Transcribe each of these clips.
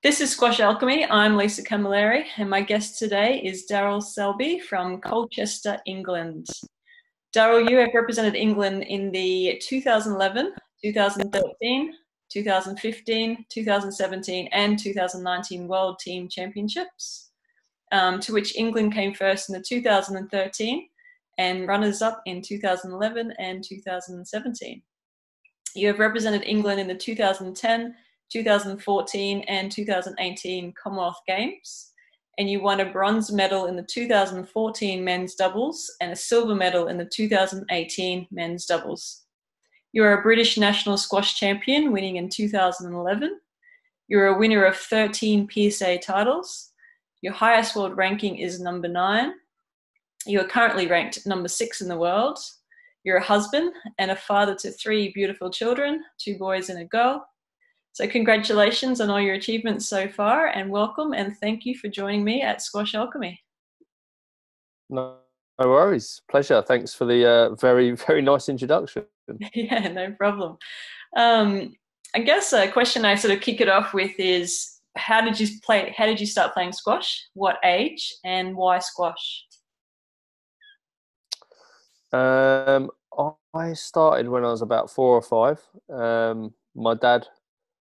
This is Squash Alchemy. I'm Lisa Camilleri, and my guest today is Daryl Selby from Colchester, England. Daryl, you have represented England in the 2011, 2013, 2015, 2017, and 2019 World Team Championships, um, to which England came first in the 2013 and runners up in 2011 and 2017. You have represented England in the 2010, 2014 and 2018 Commonwealth Games, and you won a bronze medal in the 2014 men's doubles and a silver medal in the 2018 men's doubles. You are a British national squash champion, winning in 2011. You're a winner of 13 PSA titles. Your highest world ranking is number nine. You are currently ranked number six in the world. You're a husband and a father to three beautiful children, two boys and a girl. So, congratulations on all your achievements so far, and welcome and thank you for joining me at Squash Alchemy. No, no worries. Pleasure. Thanks for the uh, very, very nice introduction. yeah, no problem. Um, I guess a question I sort of kick it off with is how did you play how did you start playing squash? What age and why squash? Um, I started when I was about four or five. Um, my dad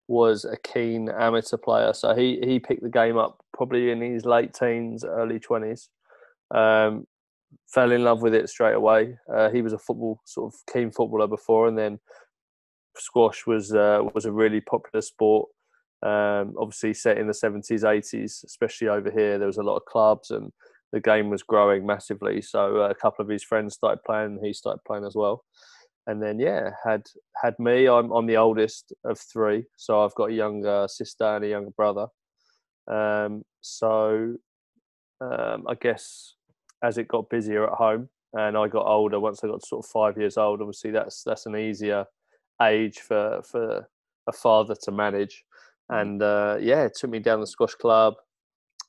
was a keen amateur player, so he he picked the game up probably in his late teens, early twenties. Um, fell in love with it straight away. Uh, he was a football sort of keen footballer before, and then squash was uh, was a really popular sport. Um, obviously, set in the seventies, eighties, especially over here, there was a lot of clubs, and the game was growing massively. So uh, a couple of his friends started playing, and he started playing as well and then yeah, had had me. I'm I'm the oldest of three, so I've got a younger sister and a younger brother. Um, so um, I guess as it got busier at home and I got older, once I got sort of five years old, obviously that's that's an easier age for for a father to manage. Mm. And uh, yeah, it took me down the squash club,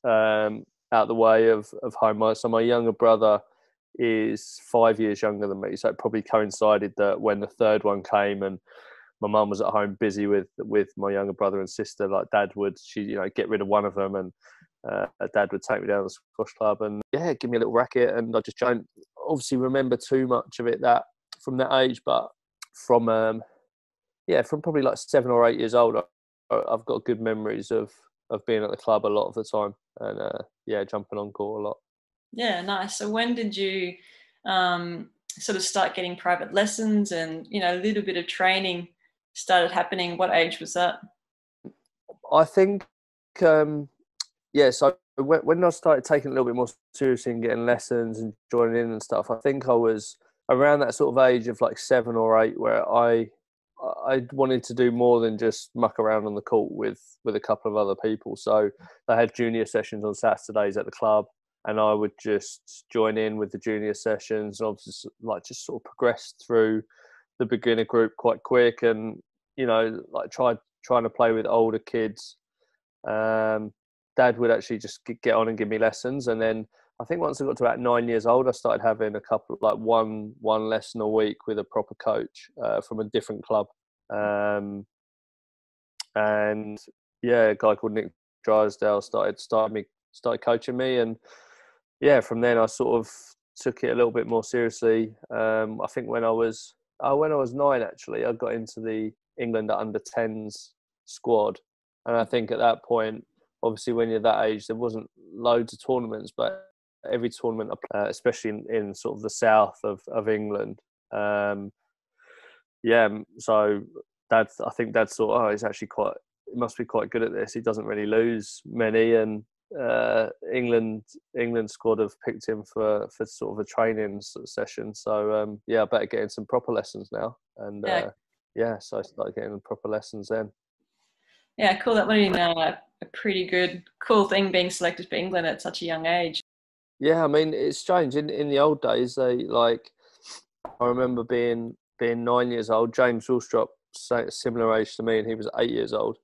um, out the way of of home. So my younger brother is five years younger than me, so it probably coincided that when the third one came and my mum was at home busy with with my younger brother and sister, like dad would she you know get rid of one of them and uh, dad would take me down to the squash club and yeah give me a little racket and I just don't obviously remember too much of it that from that age, but from um, yeah from probably like seven or eight years old, I've got good memories of of being at the club a lot of the time and uh, yeah jumping on court a lot. Yeah, nice. So when did you um, sort of start getting private lessons and you know a little bit of training started happening? What age was that? I think, um, yeah. So when, I started taking a little bit more seriously and getting lessons and joining in and stuff, I think I was around that sort of age of like seven or eight, where I I wanted to do more than just muck around on the court with with a couple of other people. So I had junior sessions on Saturdays at the club and I would just join in with the junior sessions and obviously like just sort of progress through the beginner group quite quick and you know like try trying to play with older kids. Um, Dad would actually just get on and give me lessons, and then I think once I got to about nine years old, I started having a couple like one one lesson a week with a proper coach uh, from a different club. Um, and yeah, a guy called Nick Drysdale started started me started coaching me, and yeah, from then I sort of took it a little bit more seriously. Um, I think when I was oh, when I was nine, actually, I got into the England under 10s squad, and I think at that point, obviously, when you're that age, there wasn't loads of tournaments, but every tournament, uh, especially in, in sort of the south of of England, um, yeah. So dad, I think dad thought, oh, he's actually quite. He must be quite good at this. He doesn't really lose many, and uh, England England squad have picked him for for sort of a training session. So um, yeah, I better get in some proper lessons now. And yeah, uh, yeah so I started getting proper lessons then. Yeah, cool. That would have been a, a pretty good, cool thing being selected for England at such a young age. Yeah, I mean it's strange. In in the old days, they like I remember being being nine years old. James Willstrop, similar age to me, and he was eight years old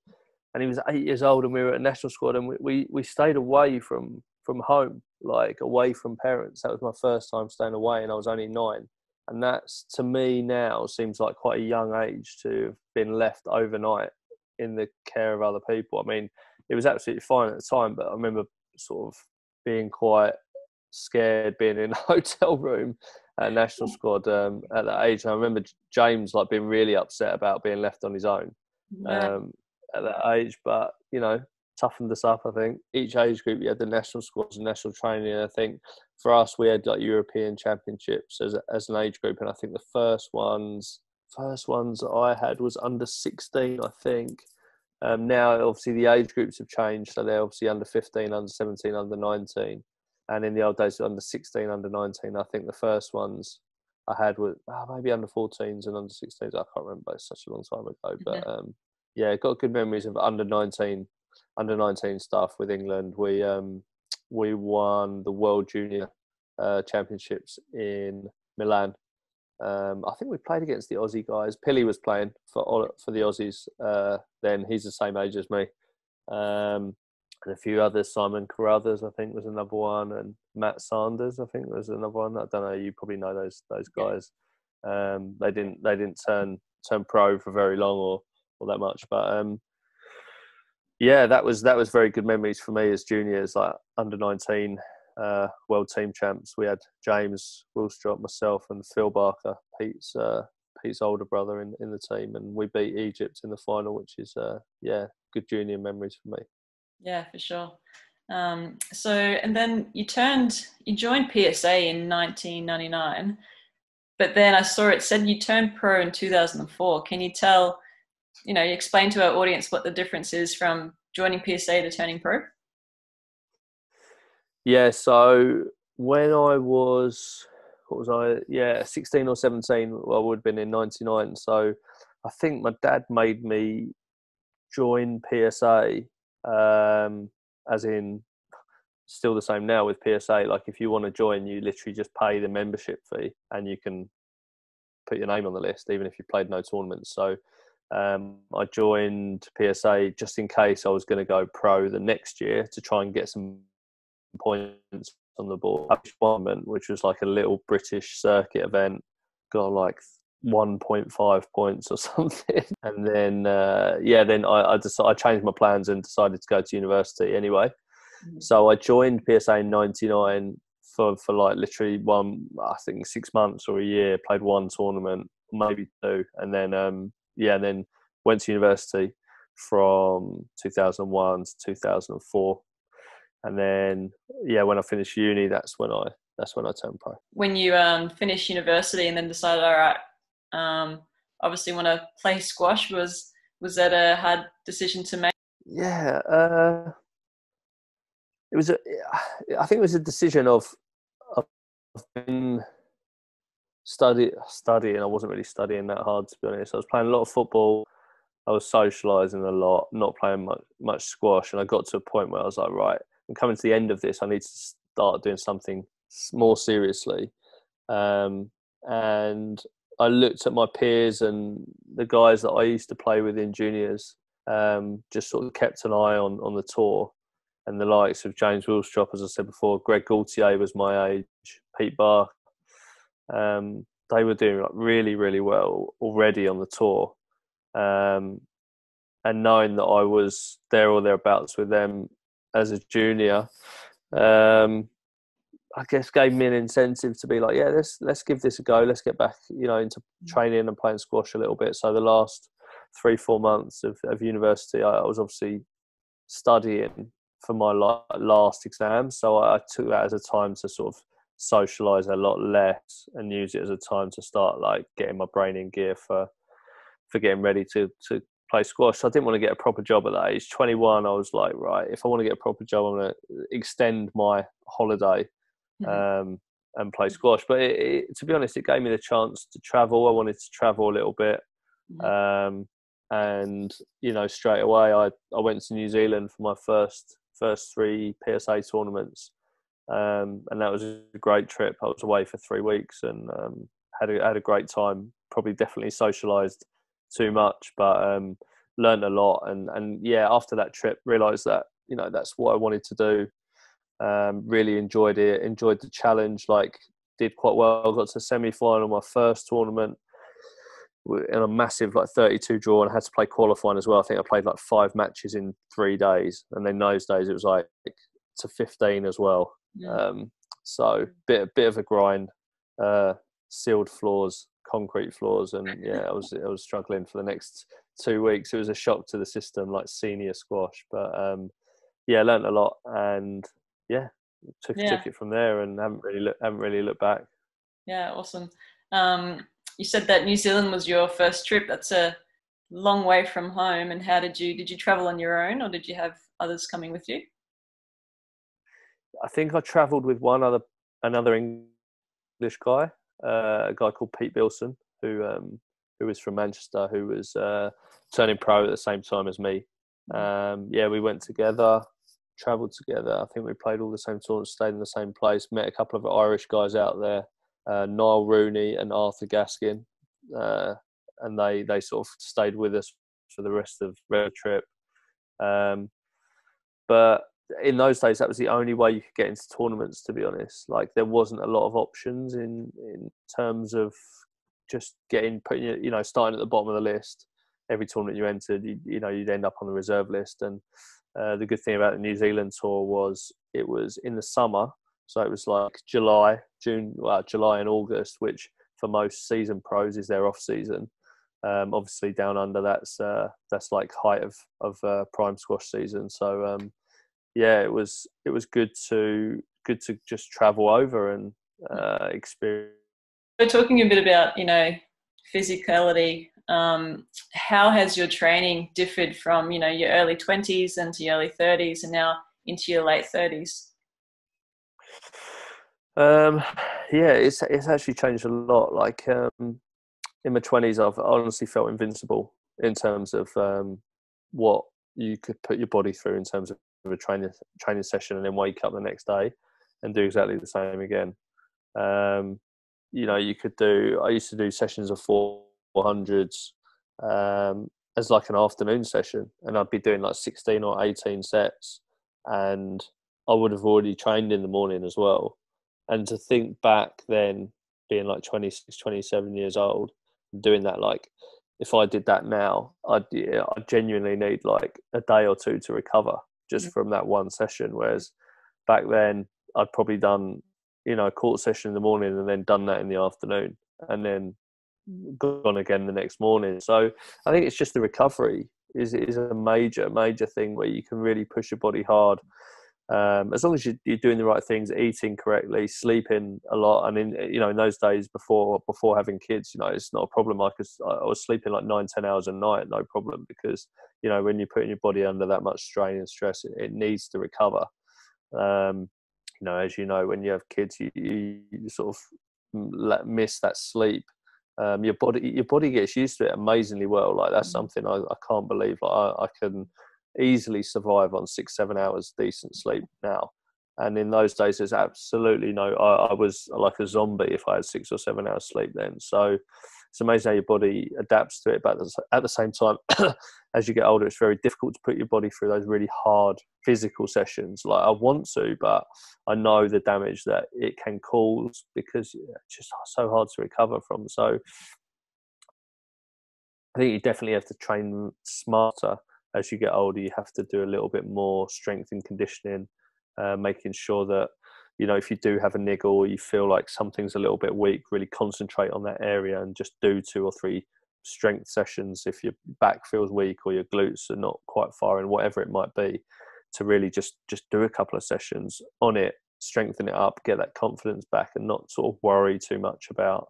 and he was eight years old, and we were at a national squad, and we, we, we stayed away from from home, like away from parents. That was my first time staying away, and I was only nine. And that's to me now seems like quite a young age to have been left overnight in the care of other people. I mean, it was absolutely fine at the time. But I remember sort of being quite scared being in a hotel room at national squad um, at that age. And I remember James like being really upset about being left on his own um, at that age. But you know, toughened us up. I think each age group you had the national squads and national training. I think for us we had like European championships as as an age group, and I think the first ones first ones I had was under sixteen. I think. Um, now, obviously, the age groups have changed, so they're obviously under 15, under 17, under 19 and in the old days under 16 under 19 i think the first ones i had were oh, maybe under 14s and under 16s i can't remember it's such a long time ago but um, yeah got good memories of under 19 under 19 stuff with england we um, we won the world junior uh, championships in milan um, I think we played against the Aussie guys. Pilley was playing for for the Aussies uh, then. He's the same age as me. Um, and a few others. Simon Carruthers, I think, was another one, and Matt Sanders, I think, was another one. I don't know. You probably know those those guys. Um, they didn't they didn't turn turn pro for very long or or that much, but um, yeah, that was that was very good memories for me as juniors, like under nineteen uh, world team champs. We had James Willstrop, myself, and Phil Barker, Pete's uh, Pete's older brother in in the team, and we beat Egypt in the final, which is uh, yeah, good junior memories for me. Yeah, for sure. Um, so, and then you turned, you joined PSA in 1999, but then I saw it said you turned pro in 2004. Can you tell, you know, explain to our audience what the difference is from joining PSA to turning pro? Yeah, so when I was, what was I? Yeah, 16 or 17, well, I would have been in 99. So I think my dad made me join PSA um, as in still the same now with PSA. Like if you want to join, you literally just pay the membership fee and you can put your name on the list, even if you played no tournaments. So um, I joined PSA just in case I was going to go pro the next year to try and get some points on the board. Which was like a little British circuit event, got like 1.5 points or something. And then, uh, yeah, then I, I, decided, I changed my plans and decided to go to university anyway. Mm-hmm. So I joined PSA in 99 for, for like literally one, I think six months or a year, played one tournament, maybe two. And then, um, yeah, and then went to university from 2001 to 2004. And then, yeah, when I finished uni, that's when I that's when I turned pro. When you um, finished university and then decided, all right, um, obviously want to play squash. Was was that a hard decision to make? Yeah, uh, it was. A, I think it was a decision of of study studying. I wasn't really studying that hard to be honest. I was playing a lot of football. I was socialising a lot, not playing much, much squash, and I got to a point where I was like, right, I'm coming to the end of this. I need to start doing something more seriously. Um, and I looked at my peers and the guys that I used to play with in juniors. Um, just sort of kept an eye on on the tour, and the likes of James Willstrop, as I said before, Greg Gaultier was my age, Pete Bark. Um, they were doing like really, really well already on the tour, um, and knowing that I was there or thereabouts with them as a junior, um, I guess gave me an incentive to be like, yeah, let's let's give this a go. Let's get back, you know, into mm. training and playing squash a little bit. So the last three four months of, of university, I, I was obviously studying for my last exam. So I, I took that as a time to sort of socialize a lot less and use it as a time to start like getting my brain in gear for for getting ready to to play squash. So I didn't want to get a proper job at that age. 21, I was like, right, if I want to get a proper job, I'm going to extend my holiday mm-hmm. um, and play squash. But it, it, to be honest, it gave me the chance to travel. I wanted to travel a little bit. Mm-hmm. Um, and you know, straight away, I, I went to New Zealand for my first first three PSA tournaments, um, and that was a great trip. I was away for three weeks and um, had a, had a great time. Probably definitely socialised too much, but um, learned a lot. And and yeah, after that trip, realised that you know that's what I wanted to do. Um, really enjoyed it. Enjoyed the challenge. Like did quite well. Got to semi final my first tournament. in a massive like 32 draw and had to play qualifying as well. I think I played like five matches in three days, and then those days it was like to 15 as well. Yeah. Um, so bit a bit of a grind, uh, sealed floors, concrete floors, and yeah, I was I was struggling for the next two weeks. It was a shock to the system, like senior squash, but um, yeah, learned a lot, and yeah, took yeah. took it from there, and haven't really look, haven't really looked back. Yeah, awesome. Um, you said that New Zealand was your first trip. That's a long way from home. And how did you did you travel on your own, or did you have others coming with you? I think I travelled with one other another English guy, uh, a guy called Pete Bilson, who um, who was from Manchester, who was uh, turning pro at the same time as me. Mm-hmm. Um, yeah, we went together, travelled together. I think we played all the same tournaments, stayed in the same place, met a couple of Irish guys out there uh, Niall Rooney and Arthur Gaskin, uh, and they they sort of stayed with us for the rest of the trip. Um, but in those days, that was the only way you could get into tournaments. To be honest, like there wasn't a lot of options in in terms of just getting putting you know starting at the bottom of the list. Every tournament you entered, you, you know you'd end up on the reserve list. And uh, the good thing about the New Zealand tour was it was in the summer, so it was like July, June, well, July and August, which for most season pros is their off season. Um, obviously, down under that's uh, that's like height of of uh, prime squash season. So um, yeah, it was it was good to good to just travel over and uh, experience. We're talking a bit about you know physicality. Um, how has your training differed from you know your early twenties and to your early thirties, and now into your late thirties? Um, yeah, it's it's actually changed a lot. Like um, in my twenties, I've honestly felt invincible in terms of um, what you could put your body through in terms of a training training session, and then wake up the next day and do exactly the same again. Um, you know, you could do. I used to do sessions of four hundreds um, as like an afternoon session, and I'd be doing like sixteen or eighteen sets, and I would have already trained in the morning as well and to think back then being like 26 27 years old doing that like if i did that now i'd yeah, i genuinely need like a day or two to recover just mm-hmm. from that one session whereas back then i'd probably done you know a court session in the morning and then done that in the afternoon and then gone again the next morning so i think it's just the recovery is is a major major thing where you can really push your body hard um, as long as you, are doing the right things, eating correctly, sleeping a lot, and in you know in those days before before having kids, you know it's not a problem. I was I was sleeping like nine ten hours a night, no problem, because you know when you're putting your body under that much strain and stress, it, it needs to recover. Um, you know, as you know, when you have kids, you, you, you sort of miss that sleep. Um, your body your body gets used to it amazingly well. Like that's mm. something I, I can't believe. Like I, I can easily survive on six, seven hours decent sleep now. And in those days, there's absolutely no. I, I, was like a zombie if I had six or seven hours sleep then. So it's amazing how your body adapts to it. But at the same time, as you get older, it's very difficult to put your body through those really hard physical sessions. Like I want to, but I know the damage that it can cause because it's just so hard to recover from. So I think you definitely have to train smarter as you get older, you have to do a little bit more strength and conditioning, uh, making sure that you know if you do have a niggle or you feel like something's a little bit weak, really concentrate on that area and just do two or three strength sessions if your back feels weak or your glutes are not quite firing, whatever it might be, to really just just do a couple of sessions on it, strengthen it up, get that confidence back, and not sort of worry too much about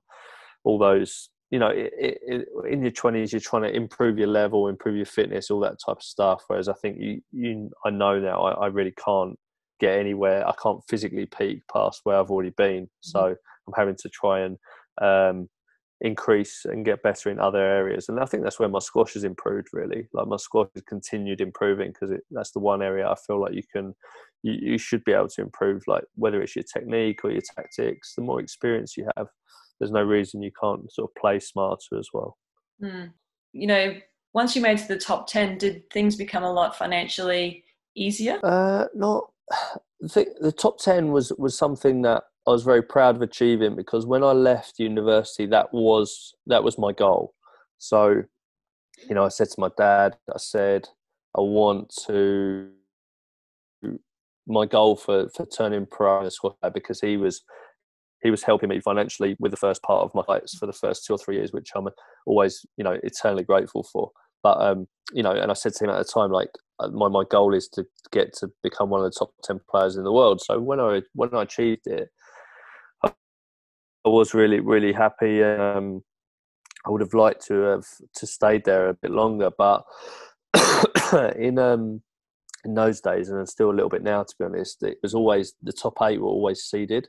all those you know, it, it, in your twenties, you're trying to improve your level, improve your fitness, all that type of stuff. Whereas I think you, you, I know now, I, I really can't get anywhere. I can't physically peak past where I've already been. Mm-hmm. So I'm having to try and um, increase and get better in other areas. And I think that's where my squash has improved. Really, like my squash has continued improving because that's the one area I feel like you can, you, you should be able to improve. Like whether it's your technique or your tactics, the more experience you have there's no reason you can't sort of play smarter as well. Mm. You know, once you made to the top 10, did things become a lot financially easier? Uh, not. The, the top 10 was, was something that I was very proud of achieving because when I left university, that was that was my goal. So, you know, I said to my dad, I said, I want to my goal for for turning pro in the squad because he was he was helping me financially with the first part of my fights for the first two or three years, which I'm always you know eternally grateful for. But um, you know, and I said to him at the time, like uh, my my goal is to get to become one of the top ten players in the world. So when I when I achieved it, I, was really really happy. Um, I would have liked to have to stayed there a bit longer, but in um in those days, and still a little bit now, to be honest, it was always the top eight were always seeded,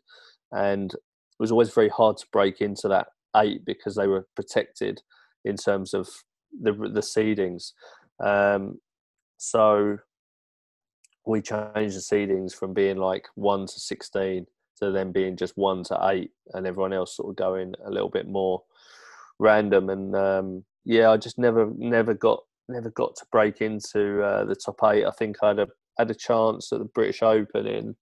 and it was always very hard to break into that eight because they were protected in terms of the the seedings. Um, so we changed the seedings from being like one to sixteen to then being just one to eight, and everyone else sort of going a little bit more random. And um, yeah, I just never never got never got to break into uh, the top eight. I think I had a had a chance at the British Open in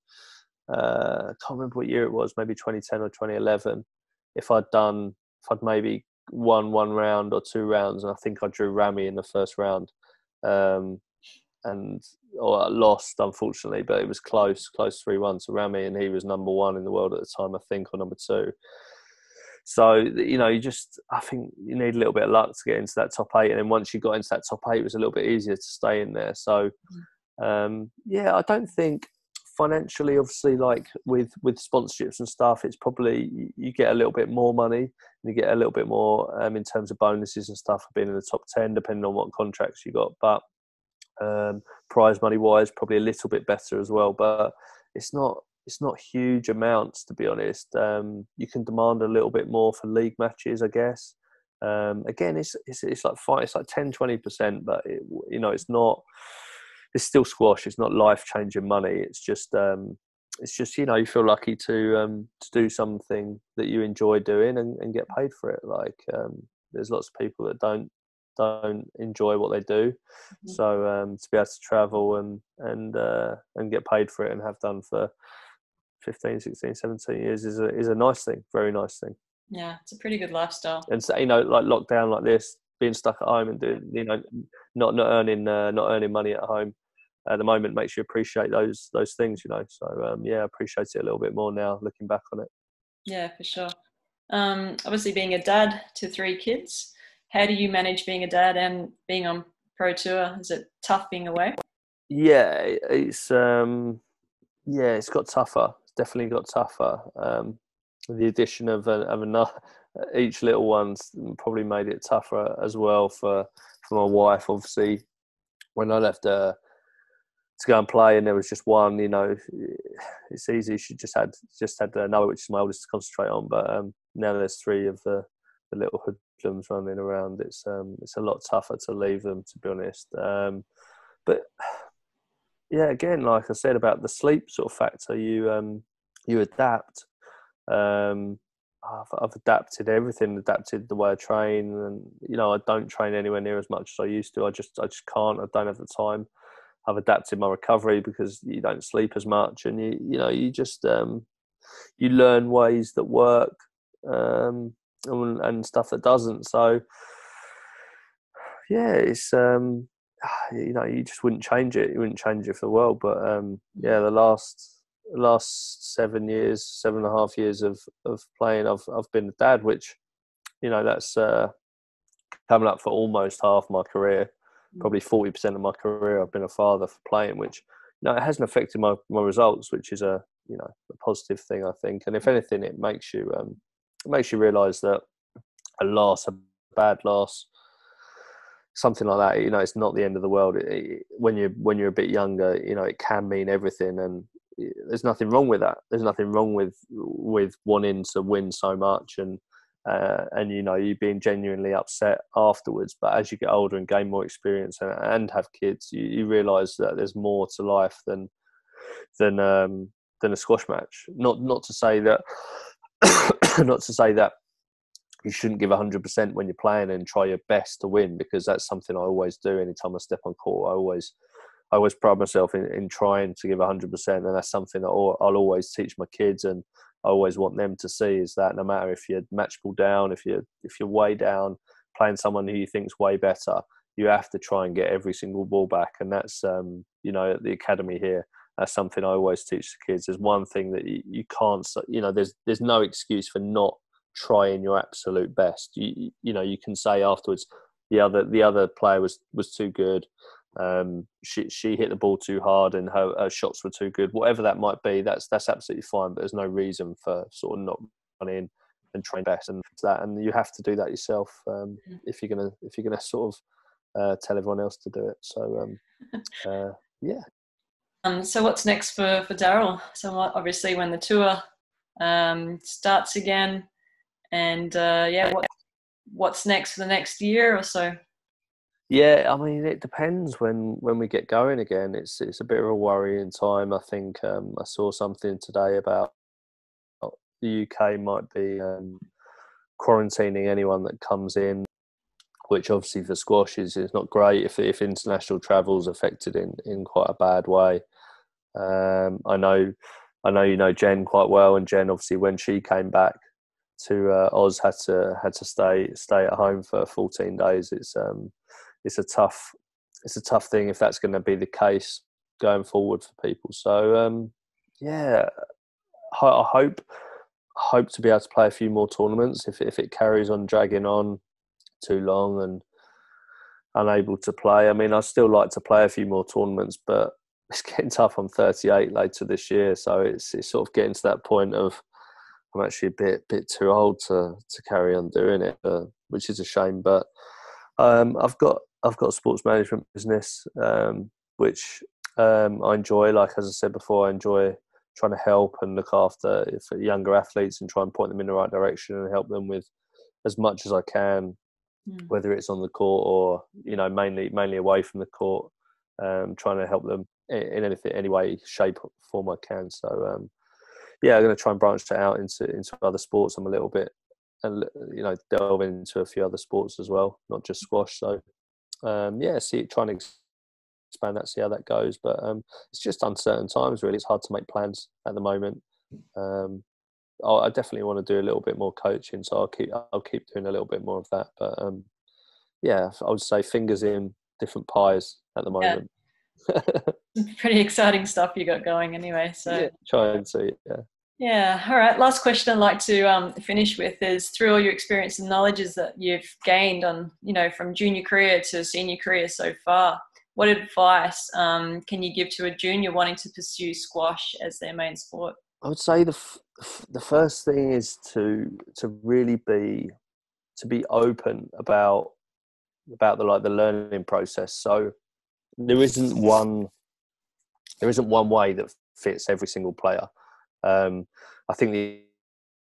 uh, I can't remember what year it was, maybe 2010 or 2011. If I'd done, if I'd maybe won one round or two rounds, and I think I drew Ramy in the first round, um, and or I lost unfortunately, but it was close, close three one to Ramy, and he was number one in the world at the time, I think, or number two. So you know, you just I think you need a little bit of luck to get into that top eight, and then once you got into that top eight, it was a little bit easier to stay in there. So mm. um, yeah, I don't think financially, obviously, like with with sponsorships and stuff, it's probably you get a little bit more money, and you get a little bit more um, in terms of bonuses and stuff for being in the top ten, depending on what contracts you got. But um, prize money wise, probably a little bit better as well. But it's not it's not huge amounts to be honest. Um, you can demand a little bit more for league matches, I guess. Um, again, it's, it's it's like five, it's like 10, 20 percent, but it, you know, it's not. It's still squash. It's not life changing money. It's just um, it's just you know you feel lucky to um, to do something that you enjoy doing and, and get paid for it. Like um, there's lots of people that don't don't enjoy what they do. Mm-hmm. So um, to be able to travel and and uh, and get paid for it and have done for 15, 16, 17 years is a is a nice thing, very nice thing. Yeah, it's a pretty good lifestyle. And so, you know, like lockdown like this, being stuck at home and doing, you know, not not earning uh, not earning money at home at the moment makes you appreciate those those things, you know. So um, yeah, I appreciate it a little bit more now looking back on it. Yeah, for sure. Um, obviously, being a dad to three kids, how do you manage being a dad and being on pro tour? Is it tough being away? Yeah, it's um, yeah, it's got tougher It's definitely got tougher. Um, the addition of, a, of another, each little one's probably made it tougher as well for for my wife. Obviously, when I left her to go and play, and there was just one, you know, it's easy. She just had just had another, which is my oldest, to concentrate on. But um, now there's three of the, the little hoodlums running around. It's um, it's a lot tougher to leave them, to be honest. Um, but yeah, again, like I said about the sleep sort of factor, you um, you adapt. Um, I've, I've, adapted everything, adapted the way I train, and you know I don't train anywhere near as much as I used to. I just I just can't. I don't have the time. I've adapted my recovery because you don't sleep as much, and you you know you just um, you learn ways that work um, and, and stuff that doesn't. So yeah, it's um, you know, you just wouldn't change it. You wouldn't change it for the world. But um, yeah, the last last seven years, seven and a half years of of playing, I've I've been a dad, which you know that's uh, coming up for almost half my career. Mm. Probably forty percent of my career, I've been a father for playing, which you know it hasn't affected my my results, which is a you know a positive thing, I think. And if anything, it makes you um, it makes you realise that a loss, a bad loss, something like that you know it's not the end of the world it, it, when you're when you're a bit younger you know it can mean everything and it, there's nothing wrong with that there's nothing wrong with with wanting to win so much and uh, and you know you being genuinely upset afterwards. But as you get older and gain more experience and, and have kids you, you realize that there's more to life than than um than a squash match. Not not to say that not to say that you shouldn't give 100% when you're playing and try your best to win because that's something I always do anytime I step on court. I always I always pride myself in, in trying to give 100% and that's something that I'll, I'll always teach my kids. And I always want them to see is that no matter if you're match ball down, if you're if you're way down, playing someone who you think's way better, you have to try and get every single ball back. And that's, um, you know, at the academy here, that's something I always teach the kids. There's one thing that you, you can't, you know, there's there's no excuse for not trying your absolute best. You you know, you can say afterwards, the other the other player was was too good. Um, she she hit the ball too hard and her, her, shots were too good. Whatever that might be, that's that's absolutely fine. But there's no reason for sort of not running and trying best and that. And you have to do that yourself um, mm. if you're gonna if you're gonna sort of uh, tell everyone else to do it. So um, uh, yeah. Um, so what's next for for Daryl? So obviously when the tour um, starts again, and uh, yeah, what what's next for the next year or so? Yeah, I mean it depends when when we get going again. It's it's a bit of a worrying time. I think um, I saw something today about the UK might be um, quarantining anyone that comes in which obviously for squash is, is not great if, if international travel is affected in, in quite a bad way. Um, I know I know you know Jen quite well, and Jen obviously when she came back to uh, Oz had to had to stay stay at home for 14 days. It's um it's a tough it's a tough thing if that's going to be the case going forward for people. So um, yeah, I hope hope to be able to play a few more tournaments if if it carries on dragging on too long and unable to play. I mean, I still like to play a few more tournaments, but it's getting tough. I'm 38 later this year, so it's it's sort of getting to that point of I'm actually a bit bit too old to to carry on doing it, uh, which is a shame. But um, I've got I've got a sports management business um, which um, I enjoy. Like as I said before, I enjoy trying to help and look after younger athletes and try and point them in the right direction and help them with as much as I can mm. whether it's on the court or you know mainly mainly away from the court, um, trying to help them in anything any way, shape, form I can. So um, yeah, I'm going to try and branch that out into into other sports. I'm a little bit, and you know, delve into a few other sports as well, not just squash. So um, yeah, see, trying to expand that, see how that goes. But um, it's just uncertain times. Really, it's hard to make plans at the moment. Um, I definitely want to do a little bit more coaching, so I'll keep I'll keep doing a little bit more of that. But um, yeah, I would say fingers in different pies at the moment. Yeah. Pretty exciting stuff you got going anyway. So yeah, trying to yeah. Yeah. All right. Last question I'd like to um, finish with is through all your experience and knowledges that you've gained on, you know, from junior career to senior career so far, what advice um, can you give to a junior wanting to pursue squash as their main sport? I would say the the first thing is to to really be to be open about about the like the learning process. So there isn't one there isn't one way that fits every single player. Um, I think the,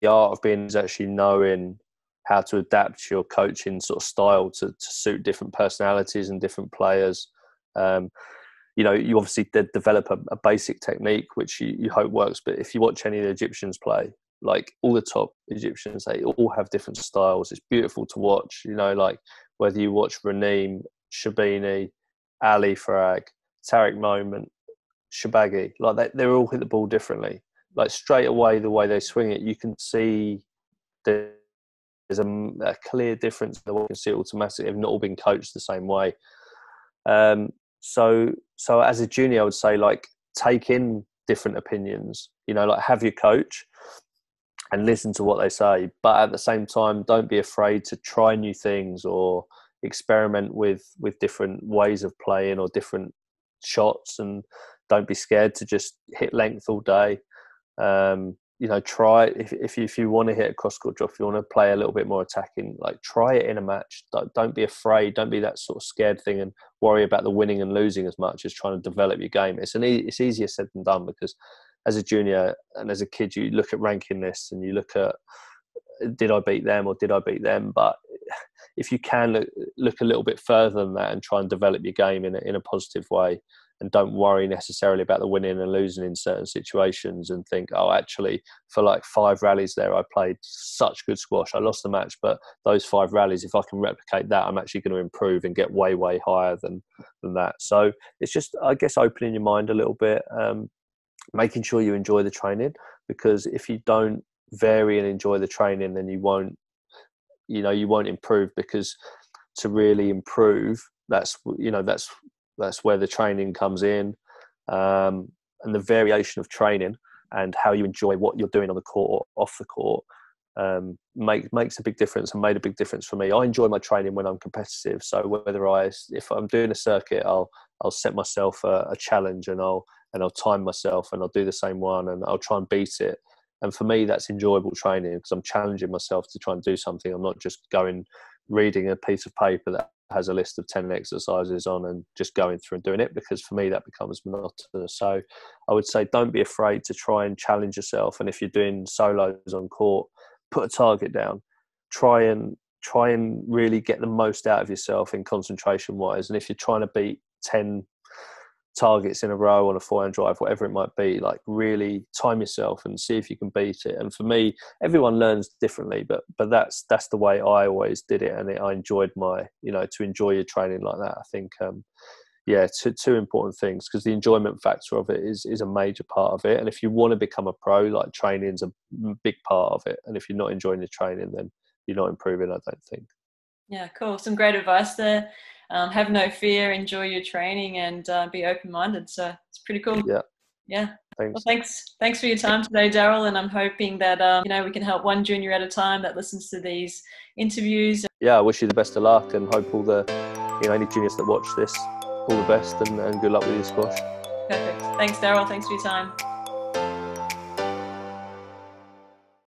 the art of being is actually knowing how to adapt your coaching sort of style to, to suit different personalities and different players. Um, you know, you obviously did develop a, a basic technique which you, you hope works. But if you watch any of the Egyptians play, like all the top Egyptians, they all have different styles. It's beautiful to watch. You know, like whether you watch Raneem, Sherbini, Ali Farag, Tarek Momen, Shorbagy, like they, they all hit the ball differently. Like straight away, the way they swing it, you can see there's a, a clear difference. The way you can see it automatically. They've not all been coached the same way. Um, so so as a junior i would say like take in different opinions you know like have your coach and listen to what they say but at the same time don't be afraid to try new things or experiment with with different ways of playing or different shots and don't be scared to just hit length all day um, you know, try if if you, if you want to hit a cross court drop, if you want to play a little bit more attacking, like try it in a match. Don't, be afraid. Don't be that sort of scared thing and worry about the winning and losing as much as trying to develop your game. It's an e- it's easier said than done because as a junior and as a kid, you look at ranking lists and you look at did I beat them or did I beat them? But if you can look, look a little bit further than that and try and develop your game in a, in a positive way, and don't worry necessarily about the winning and losing in certain situations and think, oh, actually, for like five rallies there, I played such good squash. I lost the match, but those five rallies, if I can replicate that, I'm actually going to improve and get way, way higher than than that. So it's just, I guess, opening your mind a little bit, um, making sure you enjoy the training because if you don't vary and enjoy the training, then you won't you know you won't improve because to really improve that's you know that's that's where the training comes in um, and the variation of training and how you enjoy what you're doing on the court or off the court um, make, makes a big difference and made a big difference for me. I enjoy my training when I'm competitive. So whether I, if I'm doing a circuit, I'll I'll set myself a, a challenge and I'll and I'll time myself and I'll do the same one and I'll try and beat it. And for me, that's enjoyable training because I'm challenging myself to try and do something. I'm not just going reading a piece of paper that has a list of 10 exercises on and just going through and doing it because for me that becomes monotonous. So i would say don't be afraid to try and challenge yourself and if you're doing solos on court put a target down. Try and try and really get the most out of yourself in concentration wise and if you're trying to beat 10 targets in a row on a forehand drive, whatever it might be, like really time yourself and see if you can beat it. And for me, everyone learns differently, but but that's that's the way I always did it, and it, I enjoyed my you know to enjoy your training like that. I think. Um, yeah, two, two important things because the enjoyment factor of it is is a major part of it. And if you want to become a pro, like training's a big part of it. And if you're not enjoying the training, then you're not improving. I don't think. Yeah, cool. Some great advice there um, have no fear, enjoy your training, and uh, be open minded. So it's pretty cool. Yeah. Yeah. Thanks. Well, thanks. Thanks for your time today, Daryl. And I'm hoping that um, you know we can help one junior at a time that listens to these interviews. Yeah, I wish you the best of luck, and hope all the you know any juniors that watch this all the best, and, and good luck with your squash. Perfect. Thanks, Daryl. Thanks for your time.